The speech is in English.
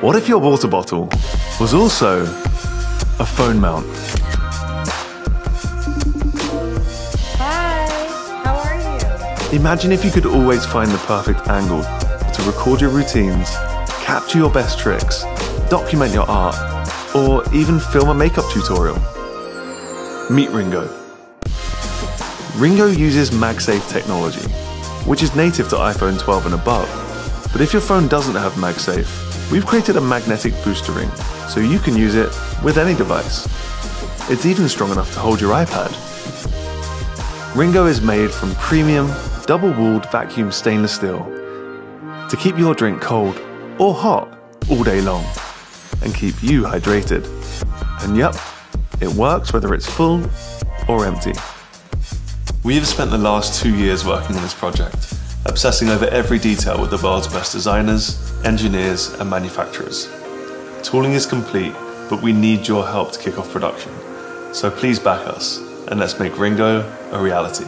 What if your water bottle was also a phone mount? Hi, how are you? Imagine if you could always find the perfect angle to record your routines, capture your best tricks, document your art, or even film a makeup tutorial. Meet Ringo. Ringo uses MagSafe technology, which is native to iPhone 12 and above. But if your phone doesn't have MagSafe, we've created a magnetic booster ring so you can use it with any device. It's even strong enough to hold your iPad. Ringo is made from premium, double walled vacuum stainless steel to keep your drink cold or hot all day long and keep you hydrated. And yep, it works whether it's full or empty. We have spent the last two years working on this project, obsessing over every detail with the world's best designers, engineers, and manufacturers. Tooling is complete, but we need your help to kick off production. So please back us, and let's make Ringo a reality.